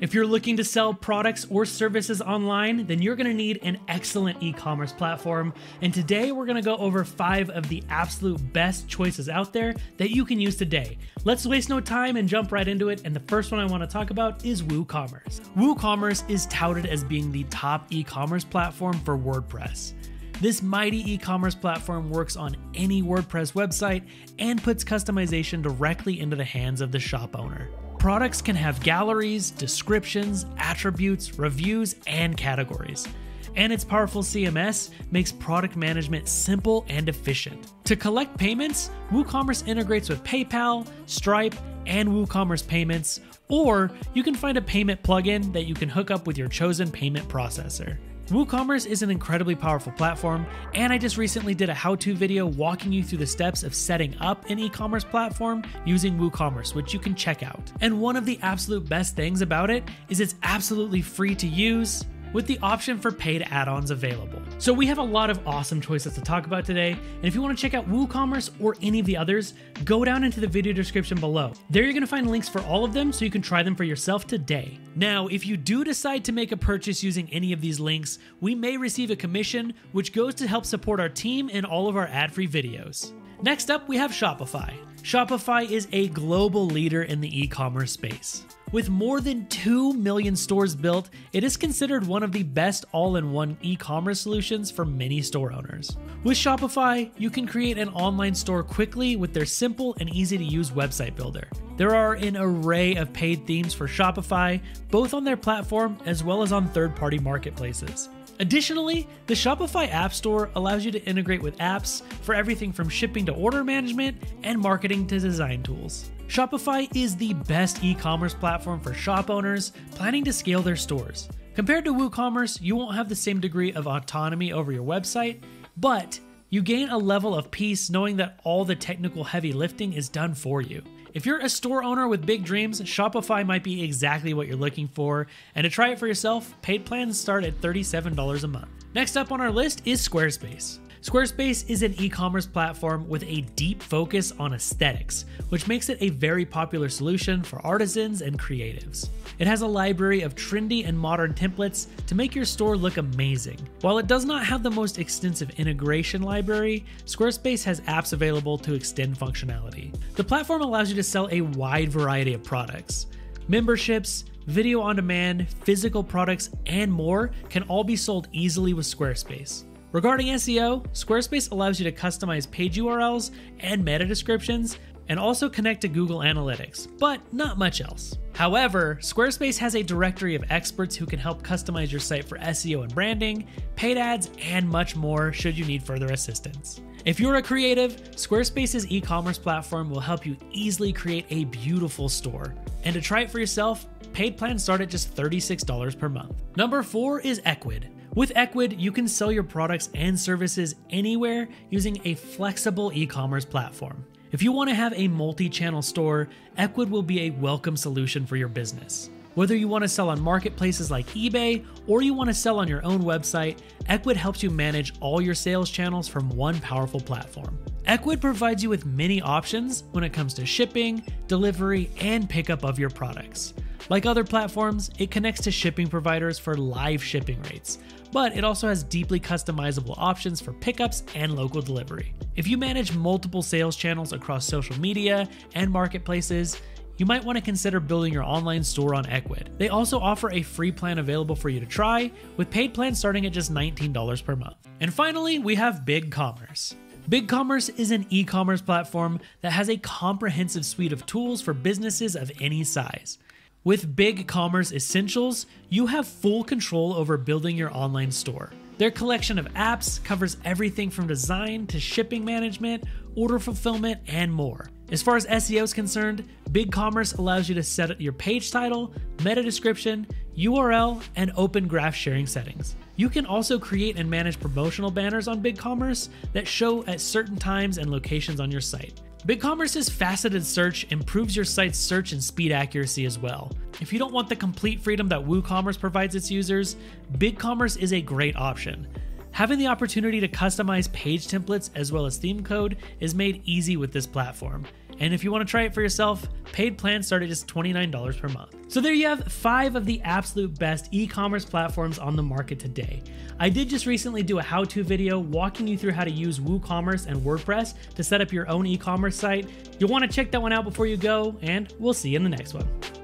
If you're looking to sell products or services online, then you're gonna need an excellent e commerce platform. And today we're gonna go over five of the absolute best choices out there that you can use today. Let's waste no time and jump right into it. And the first one I wanna talk about is WooCommerce. WooCommerce is touted as being the top e commerce platform for WordPress. This mighty e commerce platform works on any WordPress website and puts customization directly into the hands of the shop owner. Products can have galleries, descriptions, attributes, reviews, and categories. And its powerful CMS makes product management simple and efficient. To collect payments, WooCommerce integrates with PayPal, Stripe, and WooCommerce Payments, or you can find a payment plugin that you can hook up with your chosen payment processor. WooCommerce is an incredibly powerful platform, and I just recently did a how to video walking you through the steps of setting up an e commerce platform using WooCommerce, which you can check out. And one of the absolute best things about it is it's absolutely free to use with the option for paid add ons available. So, we have a lot of awesome choices to talk about today. And if you want to check out WooCommerce or any of the others, go down into the video description below. There, you're going to find links for all of them so you can try them for yourself today. Now, if you do decide to make a purchase using any of these links, we may receive a commission, which goes to help support our team and all of our ad free videos. Next up, we have Shopify. Shopify is a global leader in the e commerce space. With more than 2 million stores built, it is considered one of the best all in one e commerce solutions for many store owners. With Shopify, you can create an online store quickly with their simple and easy to use website builder. There are an array of paid themes for Shopify, both on their platform as well as on third party marketplaces. Additionally, the Shopify App Store allows you to integrate with apps for everything from shipping to order management and marketing to design tools. Shopify is the best e commerce platform for shop owners planning to scale their stores. Compared to WooCommerce, you won't have the same degree of autonomy over your website, but you gain a level of peace knowing that all the technical heavy lifting is done for you. If you're a store owner with big dreams, Shopify might be exactly what you're looking for. And to try it for yourself, paid plans start at $37 a month. Next up on our list is Squarespace. Squarespace is an e commerce platform with a deep focus on aesthetics, which makes it a very popular solution for artisans and creatives. It has a library of trendy and modern templates to make your store look amazing. While it does not have the most extensive integration library, Squarespace has apps available to extend functionality. The platform allows you to sell a wide variety of products. Memberships, video on demand, physical products, and more can all be sold easily with Squarespace. Regarding SEO, Squarespace allows you to customize page URLs and meta descriptions and also connect to Google Analytics, but not much else. However, Squarespace has a directory of experts who can help customize your site for SEO and branding, paid ads, and much more should you need further assistance. If you're a creative, Squarespace's e commerce platform will help you easily create a beautiful store. And to try it for yourself, paid plans start at just $36 per month. Number four is Ecwid. With Ecwid, you can sell your products and services anywhere using a flexible e commerce platform. If you want to have a multi channel store, Ecwid will be a welcome solution for your business. Whether you want to sell on marketplaces like eBay or you want to sell on your own website, Ecwid helps you manage all your sales channels from one powerful platform. Ecwid provides you with many options when it comes to shipping, delivery, and pickup of your products. Like other platforms, it connects to shipping providers for live shipping rates, but it also has deeply customizable options for pickups and local delivery. If you manage multiple sales channels across social media and marketplaces, you might want to consider building your online store on Ecwid. They also offer a free plan available for you to try, with paid plans starting at just $19 per month. And finally, we have BigCommerce. BigCommerce is an e commerce platform that has a comprehensive suite of tools for businesses of any size. With BigCommerce Essentials, you have full control over building your online store. Their collection of apps covers everything from design to shipping management, order fulfillment, and more. As far as SEO is concerned, BigCommerce allows you to set your page title, meta description, URL, and open graph sharing settings. You can also create and manage promotional banners on BigCommerce that show at certain times and locations on your site. BigCommerce's faceted search improves your site's search and speed accuracy as well. If you don't want the complete freedom that WooCommerce provides its users, BigCommerce is a great option. Having the opportunity to customize page templates as well as theme code is made easy with this platform, And if you want to try it for yourself, paid plans start at just $29 per month. So there you have five of the absolute best e-commerce platforms on the market today. I did just recently do a how-to video walking you through how to use WooCommerce and WordPress to set up your own e-commerce site. You'll want to check that one out before you go, and we'll see you in the next one.